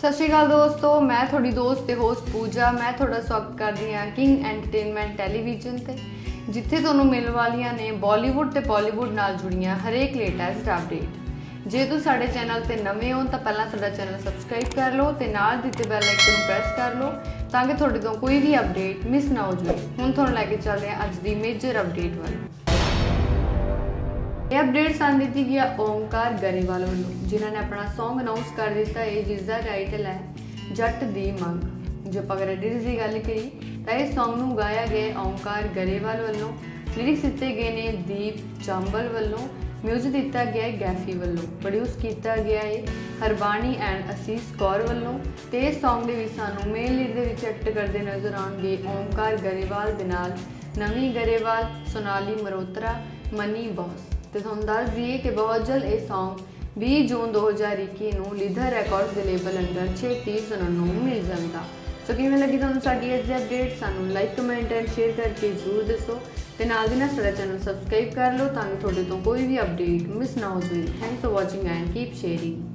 ਸਤਿ ਸ਼੍ਰੀ ਅਕਾਲ ਦੋਸਤੋ, ਮੈਂ ਤੁਹਾਡੀ ਦੋਸਤ ਤੇ ਹੋਸਟ ਪੂਜਾ। ਮੈਂ ਤੁਹਾਡਾ ਸਵਾਗਤ ਕਰਦੀ ਹਾਂ ਕਿੰਗ ਐਂਟਰਟੇਨਮੈਂਟ ਟੈਲੀਵਿਜ਼ਨ ਤੇ, ਜਿੱਥੇ ਤੁਹਾਨੂੰ ਮਿਲਣ ਵਾਲੀਆਂ ਨੇ ਬਾਲੀਵੁੱਡ ਤੇ ਬਾਲੀਵੁੱਡ ਨਾਲ ਜੁੜੀਆਂ ਹਰੇਕ ਲੇਟੈਸਟ ਅਪਡੇਟ ਜੇ ਤੁਸੀਂ ਸਾਡੇ ਚੈਨਲ ਤੇ ਨਵੇਂ ਹੋ, ਤਾਂ ਪਹਿਲਾਂ ਸਾਡਾ ਚੈਨਲ ਸਬਸਕ੍ਰਾਈਬ ਕਰ ਲਓ ਤੇ ਨਾਲ ਦਿੱਤੇ ਬੈਲ ਆਈਕਨ ਨੂੰ ਪ੍ਰੈਸ ਕਰ ਲਓ ਤਾਂ ਕਿ ਤੁਹਾਡੇ ਤੋਂ ਕੋਈ ਵੀ ਅਪਡੇਟ ਮਿਸ ਨਾ ਹੋ ਜਾਵੇ। ਹੁਣ ਤੁਹਾਨੂੰ ਲੈ ਕੇ ਚੱਲਦੇ ਹਾਂ ਅੱਜ ਦੀ ਮੇਜਰ ਅਪਡੇਟ ਵੱਲ। ਇਹ ਅਪਡੇਟ ਸਾਨੂੰ ਦਿੱਤੀ ਗਿਆ ਓਮਕਾਰ ਗਰੇਵਾਲ ਵੱਲੋਂ, ਜਿਨ੍ਹਾਂ ਨੇ ਆਪਣਾ Song ਅਨਾਉਂਸ ਕਰ ਦਿੱਤਾ ਹੈ ਜਿਸ ਦਾ ਟਾਈਟਲ ਹੈ, ਜੱਟ ਦੀ ਮੰਗ। ਜੇ ਆਪਾਂ ਰੈਡਿਸ ਦੀ ਗੱਲ ਕਰੀ ਤਾਂ ਇਸ Song ਨੂੰ ਗਾਇਆ ਗਿਆ ਓਮਕਾਰ ਗਰੇਵਾਲ ਵੱਲੋਂ ਲਿਰਿਕਸ ਦਿੱਤੇ ਗਏ ਨੇ ਦੀਪ ਚਾਂਬਲ ਵੱਲੋਂ ਮਿਊਜ਼ਿਕ ਦਿੱਤਾ ਗਿਆ ਹੈ ਗੈਫੀ ਵੱਲੋਂ ਪ੍ਰੋਡਿਊਸ ਕੀਤਾ ਗਿਆ ਹੈ ਹਰਬਾਨੀ ਐਂਡ ਅਸੀਸ ਕੌਰ ਵੱਲੋਂ, ਤੇ ਇਸ Song ਦੇ ਵਿੱਚ ਸਾਨੂੰ ਮੇਨ ਲੀਡ ਦੇ ਵਿੱਚ ਐਕਟ ਕਰਦੇ ਨਜ਼ਰ ਆਉਣਗੇ ਓਮਕਾਰ ਗਰੇਵਾਲ ਦੇ ਨਾਲ ਨਵੀਂ ਗਰੇਵਾਲ, ਸੋਨਾਲੀ ਮਰੋਤਰਾ, ਮਨੀ ਬੌਸ। ਤੇ ਤੁਹਾਨੂੰ ਦੱਸ ਦਈਏ ਕਿ ਬਹੁਤ ਜਲਦ ਇਹ Song 20 ਜੂਨ 2021 ਨੂੰ ਲੀਧਰ ਰਿਕਾਰਡਸ ਦੇ ਲੇਬਲ ਅੰਡਰ 36 ਸੁਣਨ ਨੂੰ ਮਿਲ ਜਾਵੇਗਾ ਸੋ ਕਿਵੇਂ ਲੱਗੀ ਤੁਹਾਨੂੰ ਸਾਡੀ ਅੱਜ ਦੀ ਅਪਡੇਟ ਸਾਨੂੰ ਲਾਈਕ ਕਮੈਂਟ ਐਂਡ ਸ਼ੇਅਰ ਕਰਕੇ ਜ਼ਰੂਰ ਦੱਸੋ। ਤੇ ਨਾਲ ਦੀ ਨਾਲ ਸਾਡਾ ਚੈਨਲ ਸਬਸਕ੍ਰਾਈਬ ਕਰ ਲਓ ਤਾਂ ਕਿ ਤੁਹਾਡੇ ਤੋਂ ਕੋਈ ਵੀ ਅਪਡੇਟ ਮਿਸ ਨਾ ਹੋ ਜਾਵੇ। Thanks for watching and keep sharing